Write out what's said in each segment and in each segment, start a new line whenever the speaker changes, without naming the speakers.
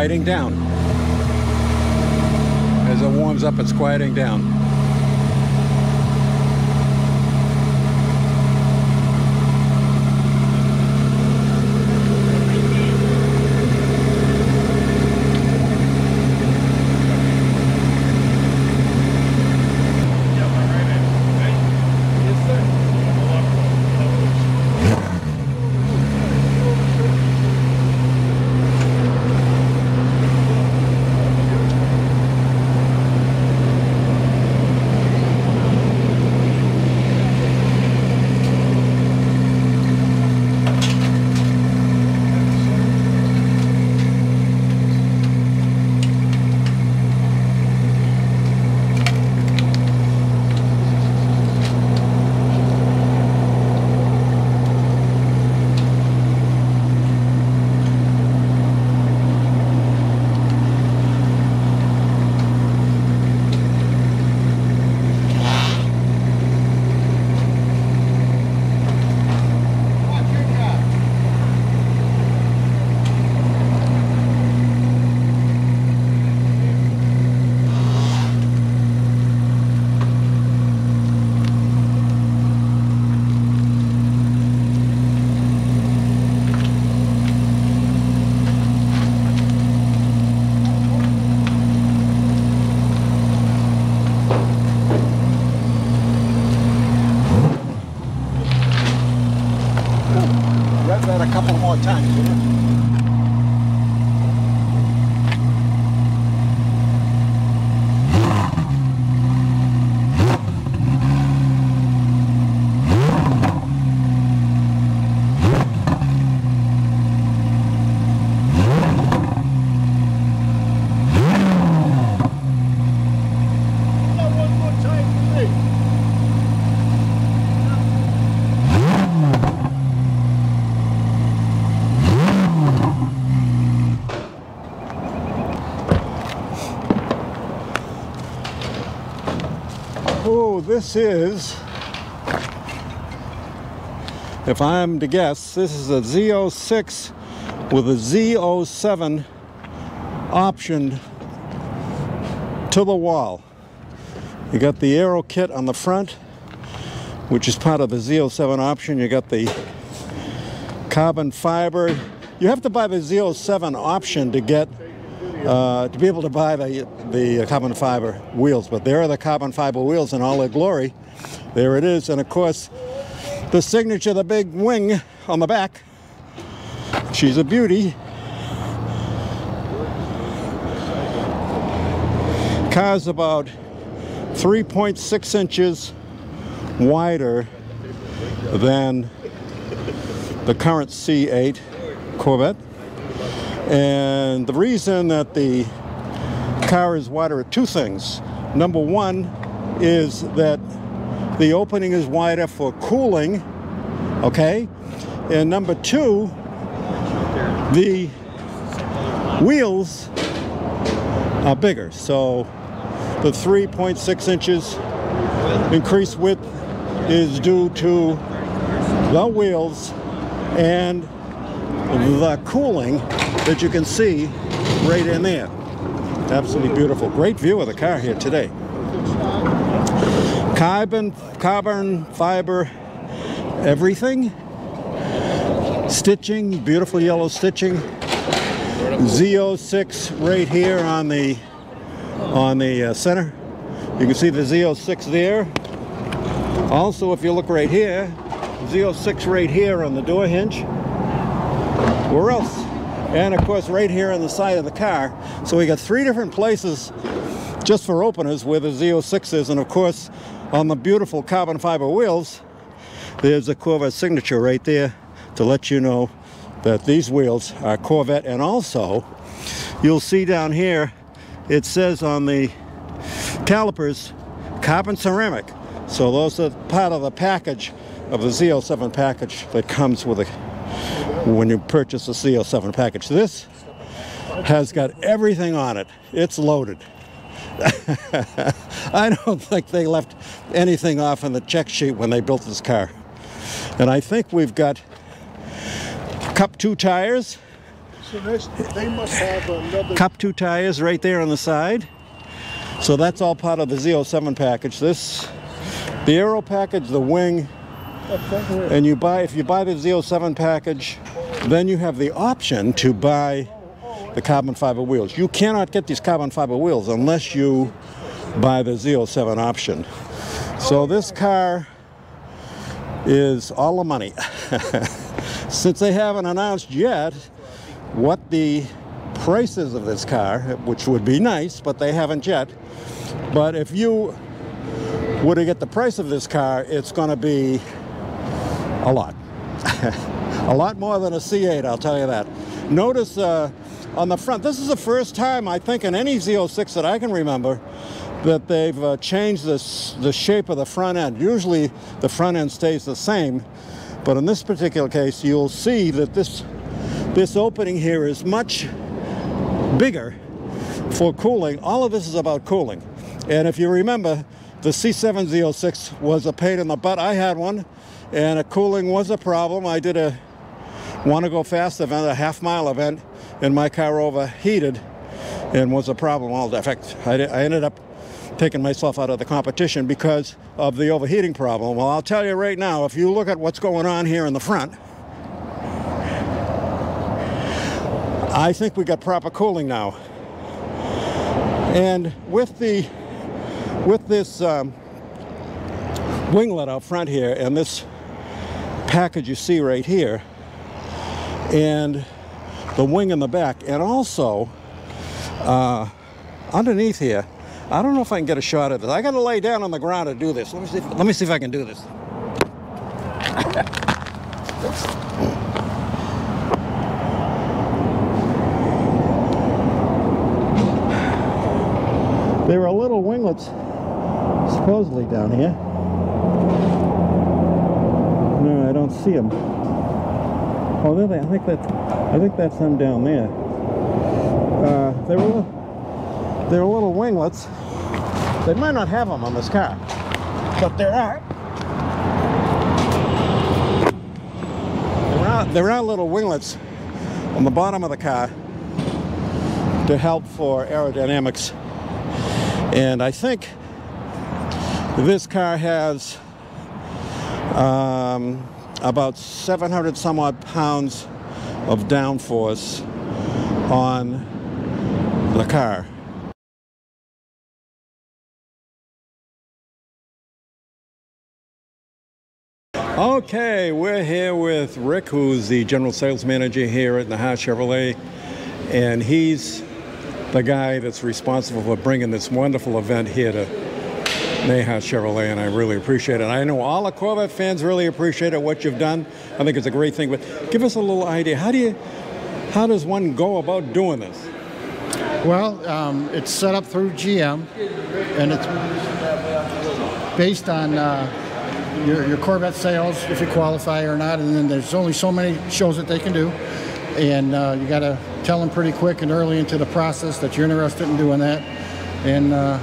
quieting down. As it warms up, it's quieting down. This is, if I'm to guess, this is a Z06 with a Z07 optioned to the wall. You got the aero kit on the front, which is part of the Z07 option. You got the carbon fiber. You have to buy the Z07 option to get uh, to be able to buy the the carbon fiber wheels. But there are the carbon fiber wheels in all their glory. There it is, and of course, the signature, the big wing on the back. She's a beauty. Car's about 3.6 inches wider than the current C8 Corvette. And the reason that the car is wider are two things. Number one is that the opening is wider for cooling, okay? And number two, the wheels are bigger. So the 3.6 inches increased width is due to the wheels and the cooling that you can see right in there. Absolutely beautiful. Great view of the car here today. Carbon, carbon fiber, everything. Stitching, beautiful yellow stitching. Z06 right here on the on the uh, center. You can see the Z06 there. Also, if you look right here, Z06 right here on the door hinge. Where else? And of course, right here on the side of the car. So we got three different places just for openers where the Z06 is. And of course, on the beautiful carbon fiber wheels, there's a Corvette signature right there to let you know that these wheels are Corvette. And also, you'll see down here, it says on the calipers, carbon ceramic. So those are part of the package of the Z07 package that comes with a when you purchase a Z07 package. This has got everything on it. It's loaded. I don't think they left anything off in the check sheet when they built this car. And I think we've got cup two tires,
So they must have another.
Cup 2 tires right there on the side. So that's all part of the Z07 package. This, the aero package, the wing,
up front here.
And you buy, if you buy the Z07 package, then you have the option to buy the carbon fiber wheels. You cannot get these carbon fiber wheels unless you buy the Z07 option. So this car is all the money. Since they haven't announced yet what the price is of this car, which would be nice, but they haven't yet. But if you were to get the price of this car, it's going to be a lot. a lot more than a C8, I'll tell you that. Notice uh, on the front, this is the first time I think in any Z06 that I can remember that they've uh, changed this, the shape of the front end. Usually the front end stays the same, but in this particular case, you'll see that this, this opening here is much bigger for cooling. All of this is about cooling. And if you remember, the C7Z06 was a pain in the butt. I had one, and a cooling was a problem. I did a want to go fast event, a half mile event, and my car overheated and was a problem all day. In fact, I, I ended up taking myself out of the competition because of the overheating problem. Well, I'll tell you right now, if you look at what's going on here in the front, I think we got proper cooling now. And with the with this um, winglet out front here and this package you see right here and the wing in the back and also uh, underneath here I don't know if I can get a shot of this. I got to lay down on the ground to do this. Let me see if, let me see if I can do this. There are little winglets supposedly down here no I don't see them there they. I think that. I think that's them down there. Uh, they're Little, they were little winglets. They might not have them on this car, but there are. There are, there are little winglets on the bottom of the car to help for aerodynamics. And I think this car has um, about 700 some odd pounds of downforce on the car. Okay, we're here with Rick, who's the general sales manager here at Nahas Chevrolet, and he's the guy that's responsible for bringing this wonderful event here to Nahas Chevrolet, and I really appreciate it. I know all the Corvette fans really appreciate it, what you've done. I think it's a great thing, but give us a little idea. How do you, how does one go about doing this?
Well, um, it's set up through GM, and it's based on uh, your, your Corvette sales, if you qualify or not, and then there's only so many shows that they can do, and uh, you got to tell them pretty quick and early into the process that you're interested in doing that, and uh,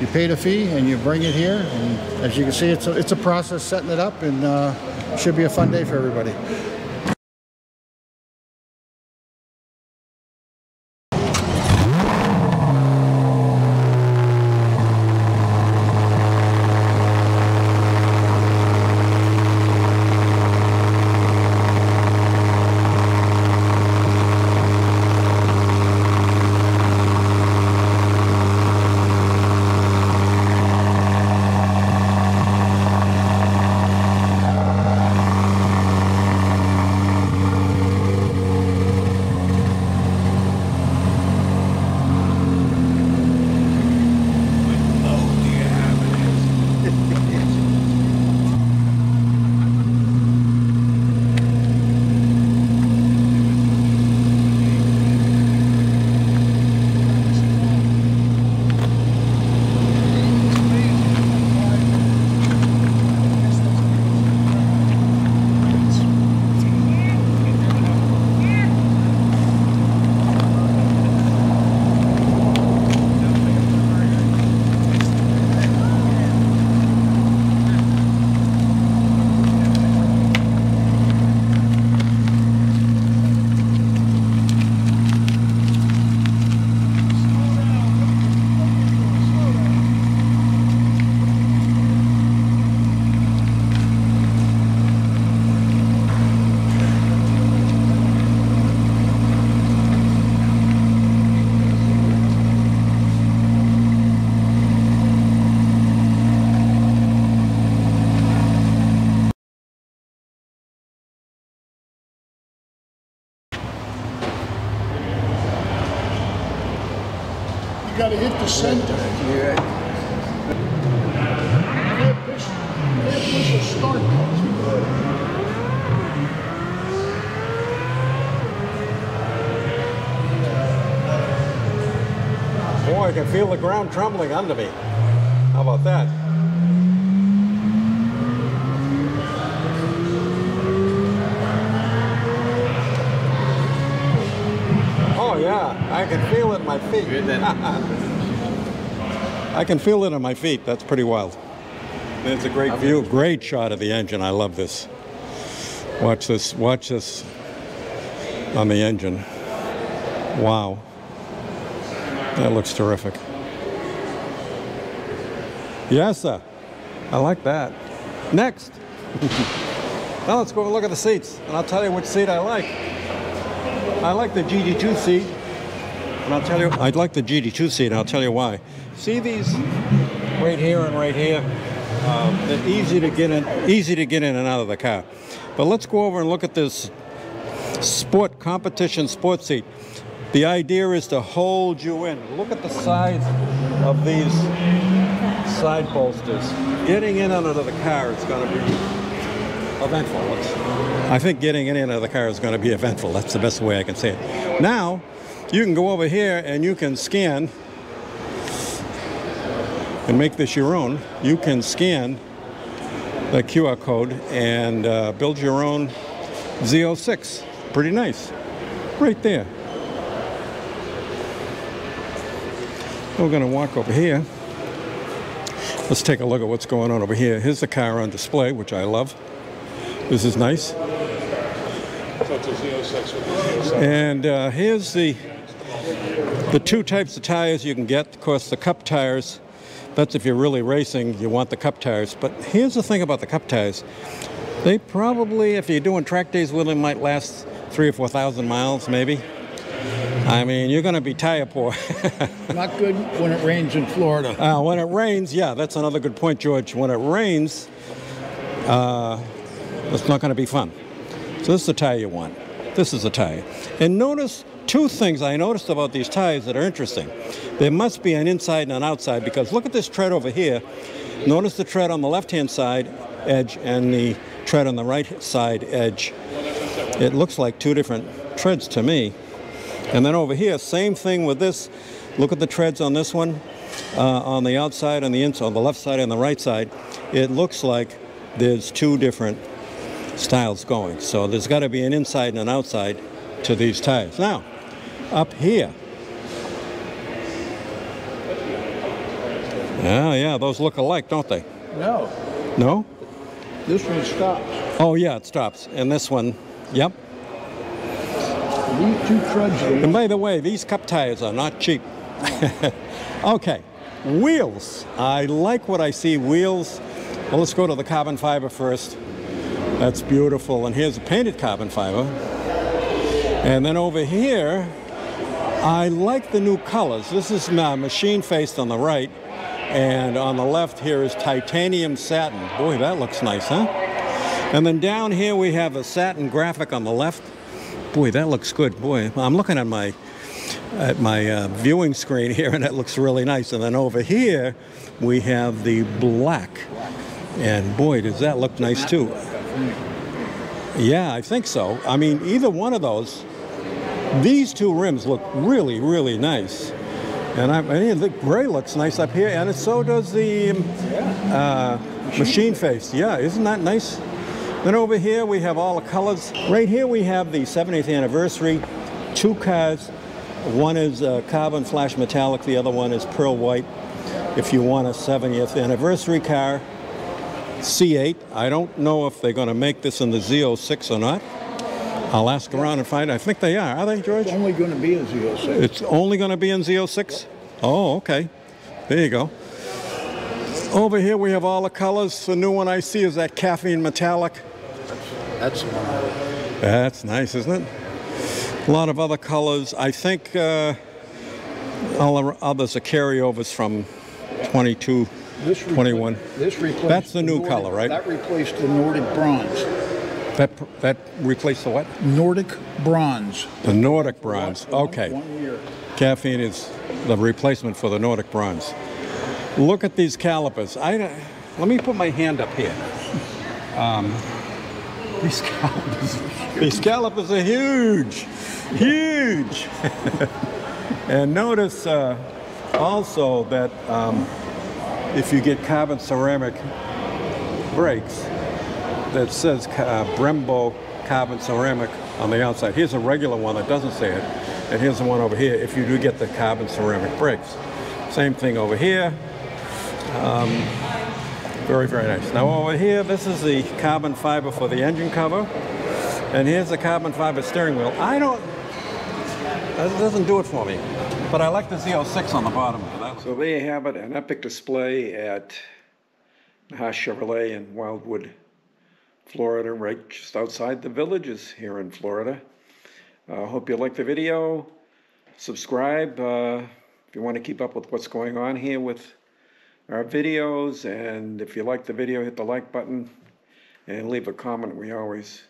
you paid a fee and you bring it here, and as you can see, it's a, it's a process setting it up, and uh, should be a fun day for everybody.
The center.
Yeah.
Can't push, can't a start.
Boy, I can feel the ground trembling under me. How about that? Oh yeah, I can feel it in my feet. I can feel it on my feet. That's pretty wild. It's a great view, great shot of the engine. I love this. Watch this, watch this on the engine. Wow. That looks terrific. Yes, sir. I like that. Next. now let's go and look at the seats, and I'll tell you which seat I like. I like the GT2 seat, and I'll tell you. I'd like the GT2 seat, and I'll tell you why. See these right here and right here. Um, they're easy to get in, easy to get in and out of the car. But let's go over and look at this sport competition sports seat. The idea is to hold you in. Look at the size of these side bolsters. Getting in and out of the car is going to be eventful. I think getting in and out of the car is going to be eventful. That's the best way I can say it. Now, you can go over here and you can scan and make this your own. You can scan the QR code and uh, build your own Z06. Pretty nice. Right there. We're going to walk over here. Let's take a look at what's going on over here. Here's the car on display, which I love. This is nice.
So it's a Z06 with a Z07.
And uh, here's the the two types of tires you can get. Of course, the cup tires. That's if you're really racing, you want the cup tires. But here's the thing about the cup tires. They probably, if you're doing track days with them, might last three or four thousand miles, maybe. I mean, you're going to be tire poor.
Not good when it rains in Florida.
Uh, when it rains, yeah, that's another good point, George. When it rains, uh, it's not going to be fun. So this is the tire you want. This is the tire. And notice two things I noticed about these tires that are interesting. There must be an inside and an outside because look at this tread over here. Notice the tread on the left-hand side edge and the tread on the right side edge. It looks like two different treads to me. And then over here, same thing with this. Look at the treads on this one, uh, on the outside and the inside, on the left side and the right side. It looks like there's two different styles going. So there's got to be an inside and an outside to these tires. Now, up here. Yeah, yeah, those look alike, don't they?
No,
No?
this one stops.
Oh, yeah, it stops. And this one, yep.
These two are
And by the way, these cup tires are not cheap. okay, wheels. I like what I see. Wheels. Well, let's go to the carbon fiber first. That's beautiful. And here's a painted carbon fiber. And then over here, I like the new colors. This is machine faced on the right. And on the left here is titanium satin. Boy, that looks nice, huh? And then down here we have a satin graphite on the left. Boy, that looks good. Boy, I'm looking at my at my uh, viewing screen here, and it looks really nice. And then over here, we have the black, and boy, does that look nice too. Yeah, I think so. I mean, either one of those. These two rims look really, really nice. And I, I mean, the gray looks nice up here, and so does the uh, machine face. Yeah, isn't that nice? Then over here we have all the colors. Right here we have the 70th anniversary, two cars. One is uh, carbon flash metallic, the other one is pearl white. If you want a 70th anniversary car, C8. I don't know if they're going to make this in the Z06 or not. I'll ask around and find. I think they are. Are they, George?
It's only going to be a Z06.
It's only going to be in Z06? Oh, okay. There you go. Over here we have all the colors. The new one I see is that caffeine metallic.
That's one.
That's nice, isn't it? A lot of other colors. I think uh, all the others are carryovers from 22,
This repla-
21.
This replaced.
That's the new
Nordic-
color, right?
That replaced the Nordic bronze.
That, that replaced the what?
Nordic bronze.
The Nordic bronze. Okay.
One year.
Caffeine is the replacement for the Nordic bronze. Look at these calipers. I, let me put my hand up here. Um, these calipers. These calipers are huge, huge. and notice uh, also that um, if you get carbon ceramic brakes, that says uh, Brembo carbon ceramic on the outside. Here's a regular one that doesn't say it, and here's the one over here if you do get the carbon ceramic brakes. Same thing over here. Um, very, very nice. Now over here, this is the carbon fiber for the engine cover, and here's the carbon fiber steering wheel. I don't, that doesn't do it for me, but I like the Z06 on the bottom. So there you have it, an epic display at Nahas Chevrolet in Wildwood, Florida, right just outside the villages here in Florida. I uh, hope you liked the video. Subscribe uh, if you want to keep up with what's going on here with our videos. And if you like the video, hit the like button and leave a comment. We always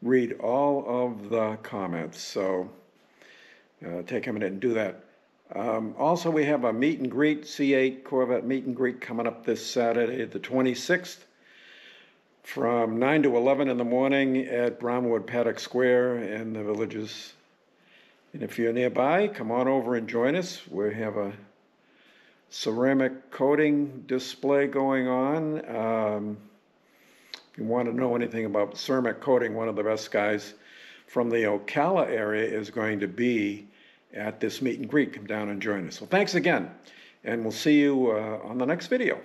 read all of the comments. So uh, take a minute and do that. Um, also, we have a meet and greet, C8 Corvette meet and greet coming up this Saturday, the 26th, from 9 to 11 in the morning at Brownwood Paddock Square in the villages. And if you're nearby, come on over and join us. We have a ceramic coating display going on. Um, if you want to know anything about ceramic coating, one of the best guys from the Ocala area is going to be at this meet and greet. Come down and join us. Well, thanks again, and we'll see you uh, on the next video.